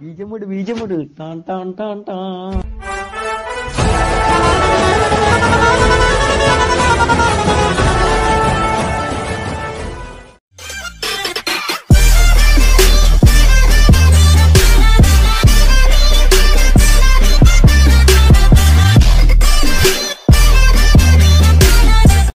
ബീജമുട് ബീജമുട് ടാൻ ടാൻ ടാൻ ടാൻ.